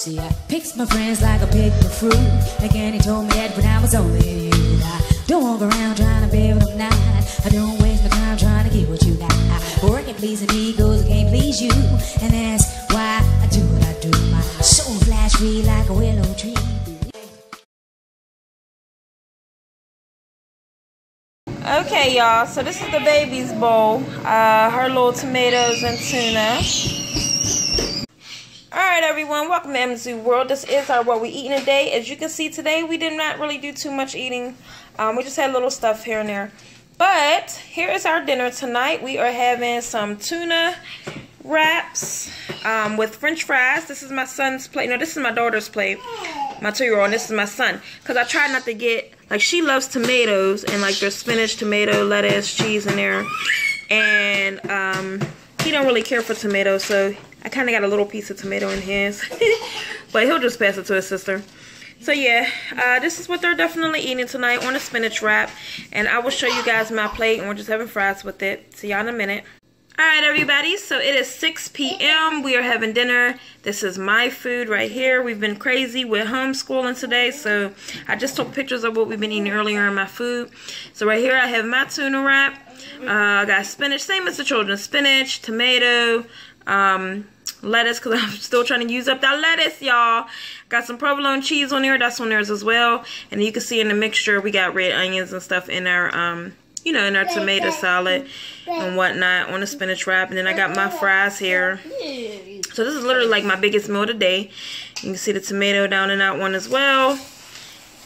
See, I picked my friends like I picked the fruit. Again, he told me that when I was only you. I don't walk around trying to be what I'm not. I don't waste my time trying to get what you got. Working pleasing egos, I can't please you. And that's why I do what I do. My soul flash free like a willow tree. Okay, y'all. So this is the baby's bowl. Uh, her little tomatoes and tuna. Alright everyone, welcome to Amazu World. This is our what we eating today. As you can see today, we did not really do too much eating. Um, we just had little stuff here and there. But here is our dinner tonight. We are having some tuna wraps um, with french fries. This is my son's plate. No, this is my daughter's plate. My two-year-old, and this is my son. Because I try not to get, like she loves tomatoes and like there's spinach, tomato, lettuce, cheese in there. And um, he don't really care for tomatoes, so I kind of got a little piece of tomato in his. but he'll just pass it to his sister. So yeah, uh, this is what they're definitely eating tonight on a spinach wrap. And I will show you guys my plate and we're just having fries with it. See y'all in a minute. Alright everybody, so it is 6 p.m. We are having dinner. This is my food right here. We've been crazy with homeschooling today, so I just took pictures of what we've been eating earlier in my food. So right here I have my tuna wrap. Uh, I got spinach, same as the children. Spinach, tomato, um, lettuce because I'm still trying to use up that lettuce, y'all. Got some provolone cheese on there. That's on theirs as well. And you can see in the mixture, we got red onions and stuff in our, um, you know, in our tomato salad and whatnot on a spinach wrap. And then I got my fries here. So this is literally like my biggest meal today. You can see the tomato down in that one as well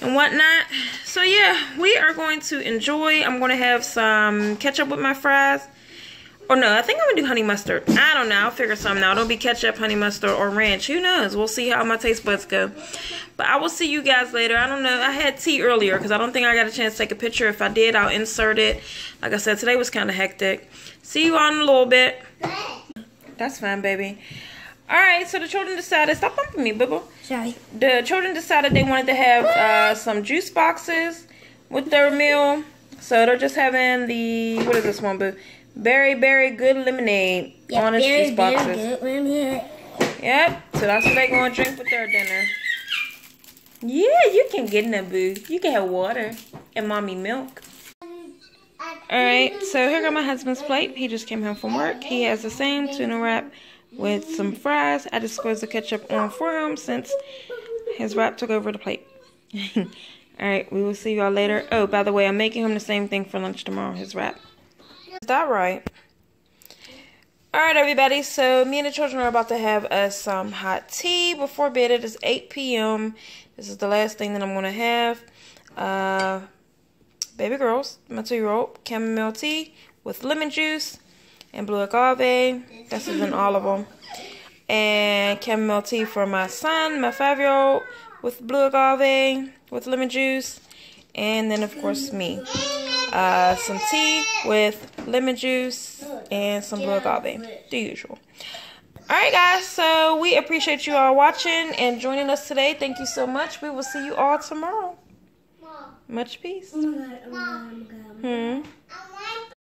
and whatnot. So yeah, we are going to enjoy. I'm going to have some ketchup with my fries. Or no, I think I'm gonna do honey mustard. I don't know. I'll figure something out. It'll be ketchup, honey mustard, or ranch. Who knows? We'll see how my taste buds go. But I will see you guys later. I don't know. I had tea earlier because I don't think I got a chance to take a picture. If I did, I'll insert it. Like I said, today was kind of hectic. See you on a little bit. That's fine, baby. Alright, so the children decided, stop bumping me, boo Sorry. The children decided they wanted to have uh, some juice boxes with their meal. So they're just having the, what is this one, boo? Berry, berry, good lemonade Yeah, on the very, juice very boxes. good. Let me hear it. Yep, so that's what they're going to drink with their dinner. Yeah, you can get in there, boo. You can have water and mommy milk. Alright, so here got my husband's plate. He just came home from work. He has the same tuna wrap with some fries. I just squeezed the ketchup on for him since his wrap took over the plate. Alright, we will see y'all later. Oh, by the way, I'm making him the same thing for lunch tomorrow, his wrap. Is that right? Alright, everybody. So, me and the children are about to have us some hot tea before bed. It is 8 p.m. This is the last thing that I'm going to have. Uh, baby girls, my two-year-old, chamomile tea with lemon juice and blue agave. This is in all of them. And chamomile tea for my son, my five-year-old, with blue agave with lemon juice. And then, of course, me. Uh, some tea with lemon juice and some blue agave. The usual. Alright, guys. So, we appreciate you all watching and joining us today. Thank you so much. We will see you all tomorrow. Much peace. Hmm. I'm